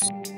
Peace.